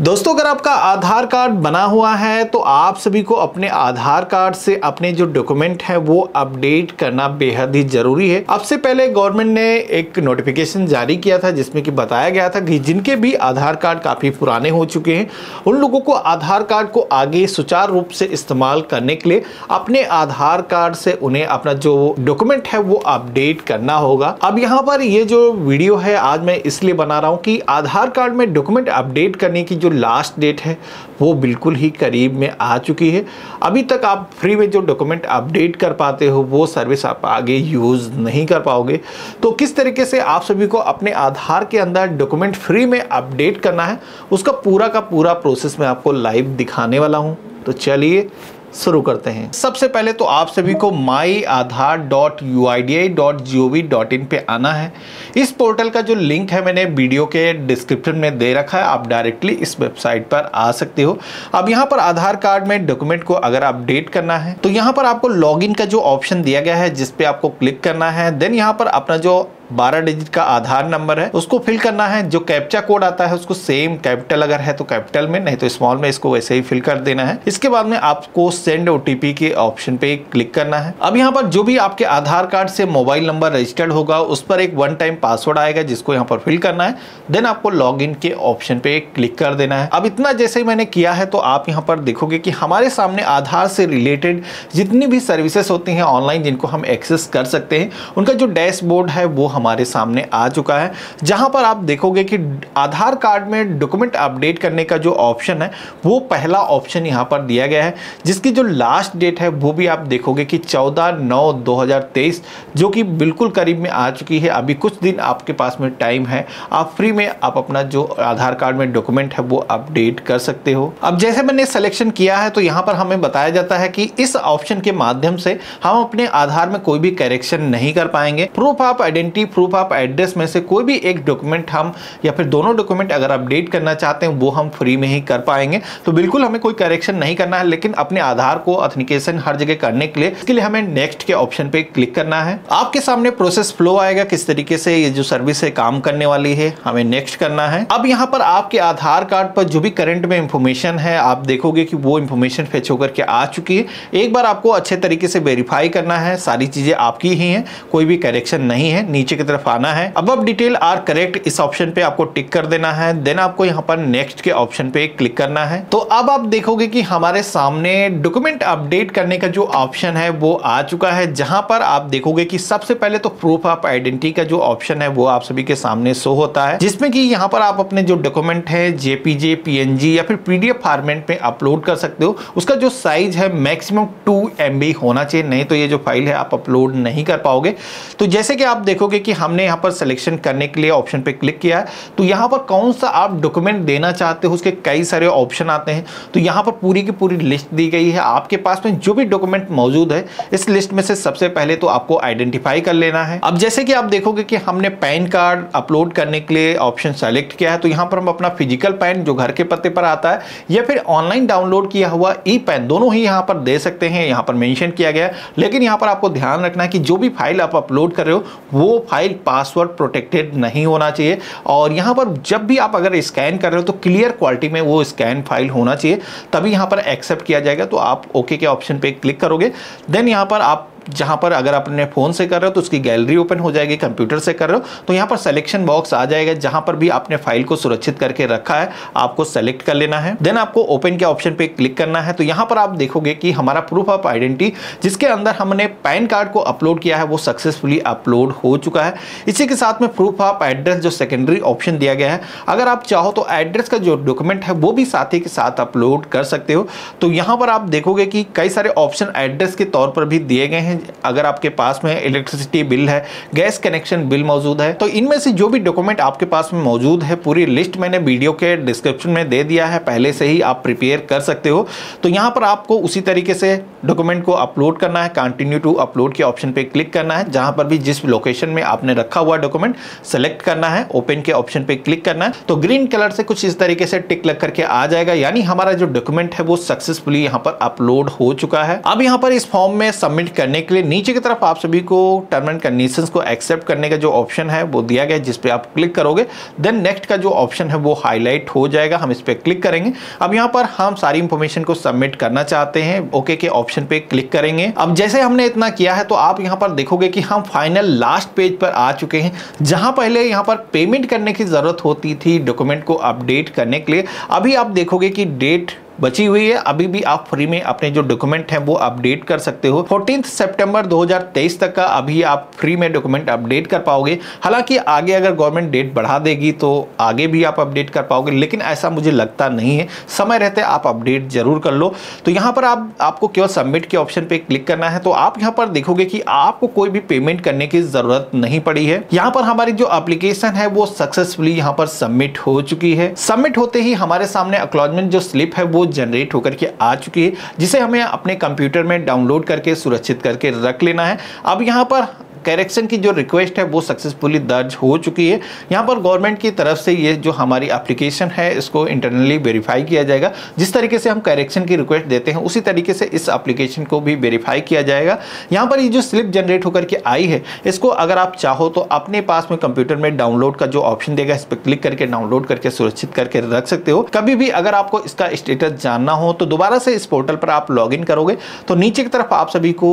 दोस्तों, अगर आपका आधार कार्ड बना हुआ है तो आप सभी को अपने आधार कार्ड से अपने जो डॉक्यूमेंट है, वो अपडेट करना बेहद ही ज़रूरी है। अब से पहले गवर्नमेंट ने एक नोटिफिकेशन जारी किया था, जिसमें कि बताया गया था कि जिनके भी आधार कार्ड काफ़ी पुराने हो चुके हैं, उन लोगों को आधार कार्ड को आगे सुचारू रूप से इस्तेमाल करने के लिए अपने आधार कार्ड से उन्हें अपना जो डॉक्यूमेंट है, वो अपडेट करना होगा। अब यहाँ पर ये जो वीडियो है, आज मैं इसलिए बना रहा हूँ कि आधार कार्ड में डॉक्यूमेंट अपडेट करने की जो लास्ट डेट है, वो बिल्कुल ही करीब में आ चुकी है। अभी तक आप फ्री में जो डॉक्यूमेंट अपडेट कर पाते हो, वो सर्विस आप आगे यूज़ नहीं कर पाओगे। तो किस तरीके से आप सभी को अपने आधार के अंदर डॉक्यूमेंट फ्री में अपडेट करना है, उसका पूरा का पूरा प्रोसेस मैं आपको लाइव दिखाने वाला हूँ। तो चलिए शुरू करते हैं। सबसे पहले तो आप सभी को my Aadhaar dot U I D I dot G O V dot in पर आना है। इस पोर्टल का जो लिंक है मैंने वीडियो के डिस्क्रिप्शन में दे रखा है, आप डायरेक्टली इस वेबसाइट पर आ सकते हो। अब यहाँ पर आधार कार्ड में डॉक्यूमेंट को अगर अपडेट करना है तो यहाँ पर आपको लॉगिन का जो ऑप्शन दिया गया है जिसपे आपको क्लिक करना है, देन यहाँ पर अपना जो बारह डिजिट का आधार नंबर है, उसको फिल करना है, जो कैप्चा कोड आता है, उसको सेम कैपिटल अगर है तो कैपिटल में, नहीं तो स्मॉल में इसको वैसे ही फिल कर देना है। इसके बाद में आपको सेंड ओटीपी के ऑप्शन पे क्लिक करना है। अब यहाँ पर जो भी आपके आधार कार्ड से मोबाइल नंबर रजिस्टर्ड होगा, उस पर एक वन टाइम पासवर्ड आएगा, जिसको यहाँ पर फिल करना है। देन आपको लॉग के ऑप्शन पे क्लिक कर देना है। अब इतना जैसे ही मैंने किया है तो आप यहाँ पर देखोगे कि हमारे सामने आधार से रिलेटेड जितनी भी सर्विसेस होती हैं ऑनलाइन जिनको हम एक्सेस कर सकते हैं, उनका जो डैशबोर्ड है, वो हमारे सामने आ चुका है, जहाँ पर आप देखोगे कि आधार कार्ड में डॉक्यूमेंट अपडेट करने का जो ऑप्शन है, वो पहला ऑप्शन यहाँ पर दिया गया है, जिसकी जो लास्ट डेट है, वो भी आप देखोगे कि 14 नौ 2023 जो कि बिल्कुल करीब में आ चुकी है। अभी कुछ दिन आपके पास में टाइम है, आप फ्री में आप अपना जो आधार कार्ड में डॉक्यूमेंट है, वो अपडेट कर सकते हो। अब जैसे मैंने सिलेक्शन किया है तो यहाँ पर हमें बताया जाता है कि इस ऑप्शन के माध्यम से हम अपने आधार में कोई भी करेक्शन नहीं कर पाएँगे। Proof of identity proof of address में से कोई भी एक डॉक्यूमेंट हम या फिर दोनों डॉक्यूमेंट अगर अपडेट करना चाहते हैं, वो हम फ्री में ही कर पाएँगे। तो बिल्कुल हमें कोई करेक्शन नहीं करना है, लेकिन अपने आधार को ऑथेंटिकेशन हर जगह करने के लिए इसके लिए हमें नेक्स्ट के ऑप्शन पे क्लिक करना है। आपके सामने प्रोसेस फ्लो आएगा, किस तरीके से ये जो सर्विस है काम करने वाली है, हमें नेक्स्ट करना है। अब यहाँ पर आपके आधार कार्ड पर जो भी करंट में इंफॉर्मेशन है, आप देखोगे कि वो इंफॉर्मेशन फेच होकर के आ चुकी है। एक बार आपको अच्छे तरीके से वेरीफाई करना है, सारी चीज़ें आपकी ही हैं, कोई भी करेक्शन नहीं है, नीचे की तरफ़ आना है। अब अब डिटेल आर करेक्ट इस ऑप्शन पे आपको टिक कर देना है। देन आपको यहाँ पर नेक्स्ट के ऑप्शन पे क्लिक करना है। तो अब आप देखोगे कि हमारे सामने डॉक्यूमेंट अपडेट करने का जो ऑप्शन है, वो आ चुका है। जहाँ पर आप देखोगे कि सबसे पहले तो प्रूफ ऑफ़ आइडेंटिटी का जो ऑप्शन है, वो आप सभी के सामने शो होता है। जिसमें कि यहाँ पर आप अपने जो डॉक्यूमेंट है जेपीजे पीएनजी या फिर पीडीएफ फॉर्मेट में अपलोड कर सकते हो। उसका जो साइज़ है मैक्सिमम टू एम होना चाहिए। नहीं तो ये जो फ़ाइल है, आप अपलोड नहीं कर पाओगे। तो जैसे कि आप देखोगे कि हमने यहाँ पर सिलेक्शन करने के लिए ऑप्शन पे क्लिक किया है। तो यहाँ पर कौन सा आप डॉक्यूमेंट देना चाहते हो, उसके कई सारे ऑप्शन आते हैं। तो यहाँ पर पूरी की पूरी लिस्ट दी गई है आपके पास में, जो भी डॉक्यूमेंट मौजूद है, इस लिस्ट में से सबसे पहले तो आपको आइडेंटिफाई कर लेना है। अब जैसे कि आप देखोगे कि हमने पैन कार्ड अपलोड करने के लिए ऑप्शन सेलेक्ट किया है तो यहाँ पर हम अपना फ़िज़िकल पैन जो घर के पत्ते पर आता है, या फिर ऑनलाइन डाउनलोड किया हुआ ई पैन दोनों ही यहाँ पर दे सकते हैं, यहाँ पर मेंशन किया गया लेकिन यहाँ पर आपको ध्यान रखना है कि जो भी फ़ाइल आप अपलोड कर रहे हो, वो फ़ाइल पासवर्ड प्रोटेक्टेड नहीं होना चाहिए। और यहाँ पर जब भी आप अगर स्कैन कर रहे हो तो क्लियर क्वालिटी में वो स्कैन फ़ाइल होना चाहिए। तभी यहाँ पर एक्सेप्ट किया जाएगा तो आप ओके के ऑप्शन पर क्लिक करोगे। देन यहाँ पर आप जहाँ पर अगर आप अपने फ़ोन से कर रहे हो तो उसकी गैलरी ओपन हो जाएगी, कंप्यूटर से कर रहे हो तो यहाँ पर सिलेक्शन बॉक्स आ जाएगा जहाँ पर भी आपने फ़ाइल को सुरक्षित करके रखा है, आपको सेलेक्ट कर लेना है। देन आपको ओपन के ऑप्शन पे क्लिक करना है तो यहाँ पर आप देखोगे कि हमारा प्रूफ ऑफ़ आइडेंटिटी जिसके अंदर हमने पैन कार्ड को अपलोड किया है, वो सक्सेसफुली अपलोड हो चुका है। इसी के साथ में प्रूफ ऑफ़ एड्रेस जो सेकेंडरी ऑप्शन दिया गया है, अगर आप चाहो तो एड्रेस का जो डॉक्यूमेंट है, वो भी साथ ही के साथ अपलोड कर सकते हो। तो यहाँ पर आप देखोगे कि कई सारे ऑप्शन एड्रेस के तौर पर भी दिए गए हैं अगर आपके पास में इलेक्ट्रिसिटी बिल है गैस कनेक्शन बिल मौजूद है तो इनमें से जो भी डॉक्यूमेंट आपके पास में मौजूद है, पूरी लिस्ट मैंने वीडियो के डिस्क्रिप्शन में दे दिया है, पहले से ही आप प्रिपेयर कर सकते हो। तो यहाँ पर आपको उसी तरीके से डॉक्यूमेंट को अपलोड करना है कंटिन्यू टू अपलोड के ऑप्शन पे क्लिक करना है, जहाँ पर भी जिस लोकेशन में आपने रखा हुआ डॉक्यूमेंट सेलेक्ट करना है ओपन के ऑप्शन पे क्लिक करना है तो ग्रीन कलर से कुछ इस तरीके से टिक लग करके आ जाएगा, यानी हमारा जो डॉक्यूमेंट है वो सक्सेसफुली यहाँ पर अपलोड हो चुका है। अब यहाँ पर इस फॉर्म में सबमिट करने करने के लिए नीचे की तरफ़ आप सभी को टर्म एंड कंडीशंस को एक्सेप्ट करने का जो ऑप्शन है, वो दिया गया जिस पे आप क्लिक करोगे देन नेक्स्ट का जो ऑप्शन है, वो हाईलाइट हो जाएगा। हम इस पर क्लिक करेंगे। अब यहाँ पर हम सारी इंफॉर्मेशन को सबमिट करना चाहते हैं। ओके के ऑप्शन पे क्लिक करेंगे। अब जैसे हमने इतना किया है तो आप यहाँ पर देखोगे कि हम फाइनल लास्ट पेज पर आ चुके हैं, जहाँ पहले यहाँ पर पेमेंट करने की ज़रूरत होती थी डॉक्यूमेंट को अपडेट करने के लिए। अभी आप देखोगे कि डेट बची हुई है। अभी भी आप फ्री में अपने जो डॉक्यूमेंट हैं, वो अपडेट कर सकते हो। फोर्टीन सितंबर 2023 तक का अभी आप फ्री में डॉक्यूमेंट अपडेट कर पाओगे। हालाँकि आगे अगर गवर्नमेंट डेट बढ़ा देगी तो आगे भी आप अपडेट कर पाओगे, लेकिन ऐसा मुझे लगता नहीं है। समय रहते आप अपडेट ज़रूर कर लो। तो यहाँ पर आप, आपको केवल सबमिट के ऑप्शन पे क्लिक करना है। तो आप यहाँ पर देखोगे कि आपको कोई भी पेमेंट करने की ज़रूरत नहीं पड़ी है। यहाँ पर हमारी जो एप्लीकेशन है, वो सक्सेसफुली यहाँ पर सबमिट हो चुकी है। सबमिट होते ही हमारे सामने अक्लॉजमेंट जो स्लिप है, वो जनरेट होकर के आ चुकी है, जिसे हमें अपने कंप्यूटर में डाउनलोड करके, सुरक्षित करके रख लेना है। अब यहाँ पर करेक्शन की जो रिक्वेस्ट है, वो सक्सेसफुली दर्ज हो चुकी है। यहाँ पर गवर्नमेंट की तरफ़ से ये जो हमारी एप्लीकेशन है, इसको इंटरनली वेरीफाई किया जाएगा। जिस तरीके से हम करेक्शन की रिक्वेस्ट देते हैं, उसी तरीके से इस एप्लीकेशन को भी वेरीफाई किया जाएगा। यहाँ पर ये जो स्लिप जनरेट होकर के आई है, इसको अगर आप चाहो तो अपने पास में कंप्यूटर में डाउनलोड का जो ऑप्शन देगा, इस पर क्लिक करके डाउनलोड करके, सुरक्षित करके रख सकते हो। कभी भी अगर आपको इसका स्टेटस जानना हो तो दोबारा से इस पोर्टल पर आप लॉग करोगे। तो नीचे की तरफ़ आप सभी को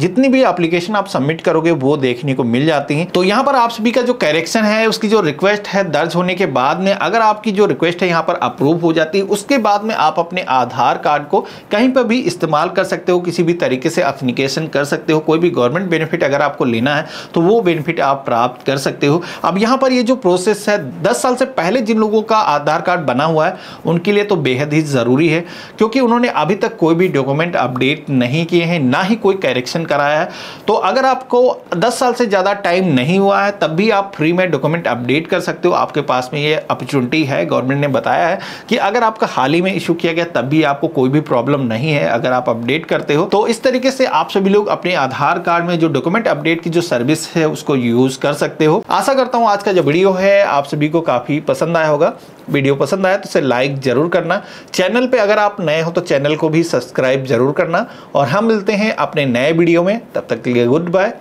जितनी भी एप्लीकेशन आप सबमिट करोगे, वो देखने को मिल जाती हैं। तो यहाँ पर आप सभी का जो करेक्शन है, उसकी जो रिक्वेस्ट है दर्ज होने के बाद में, अगर आपकी जो रिक्वेस्ट है यहाँ पर अप्रूव हो जाती है, उसके बाद में आप अपने आधार कार्ड को कहीं पर भी इस्तेमाल कर सकते हो, किसी भी तरीके से अथनिकेशन कर सकते हो, कोई भी गवर्नमेंट बेनिफिट अगर आपको लेना है तो वो बेनिफिट आप प्राप्त कर सकते हो। अब यहाँ पर ये जो प्रोसेस है, दस साल से पहले जिन लोगों का आधार कार्ड बना हुआ है, उनके लिए तो बेहद ही ज़रूरी है, क्योंकि उन्होंने अभी तक कोई भी डॉक्यूमेंट अपडेट नहीं किए हैं, ना ही कोई करेक्शन कराया है। तो अगर आपको 10 साल से ज़्यादा टाइम नहीं हुआ है, तब भी आप फ्री में डॉक्यूमेंट अपडेट कर सकते हो। आपके पास में ये अपॉर्चुनिटी है। गवर्नमेंट ने बताया है कि अगर आपका हाल ही में इशू किया गया, तब भी आपको कोई भी प्रॉब्लम नहीं है, अगर आप अपडेट करते हो। तो इस तरीके से आप सभी लोग अपने आधार कार्ड में जो डॉक्यूमेंट अपडेट की जो सर्विस है, उसको यूज़ कर सकते हो। आशा करता हूँ आज का जो वीडियो है, आप सभी को काफ़ी पसंद आया होगा। वीडियो पसंद आया तो इसे लाइक ज़रूर करना। चैनल पे अगर आप नए हो तो चैनल को भी सब्सक्राइब ज़रूर करना। और हम मिलते हैं अपने नए वीडियो में तब तक के लिए गुड बाय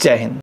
जय हिंद।